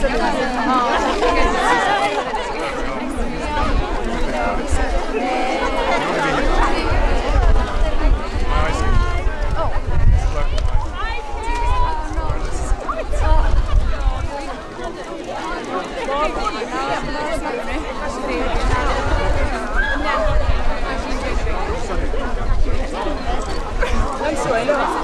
First of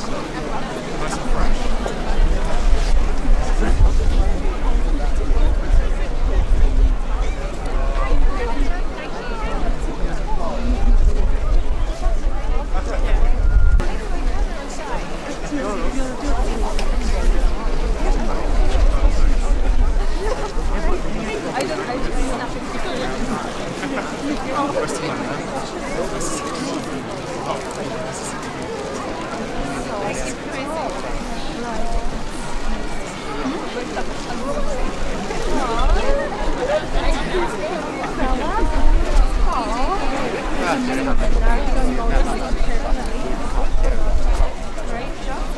Thank you. Right, John?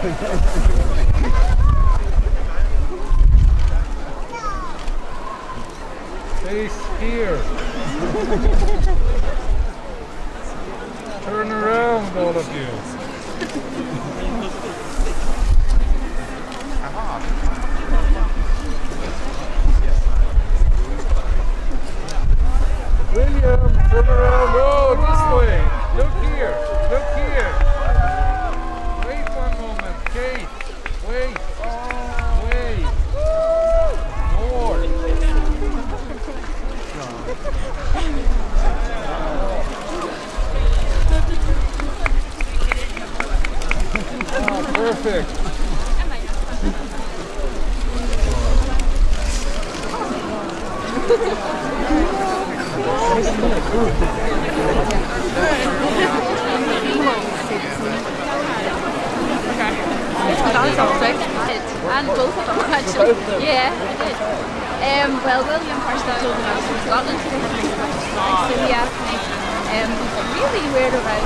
Face here. Turn around, all of you. Perfect. And both of them actually. Yeah, I did. Um, well, William first told me I was from Scotland, so he asked me um, really weird about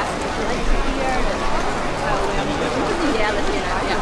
asked me if here. And,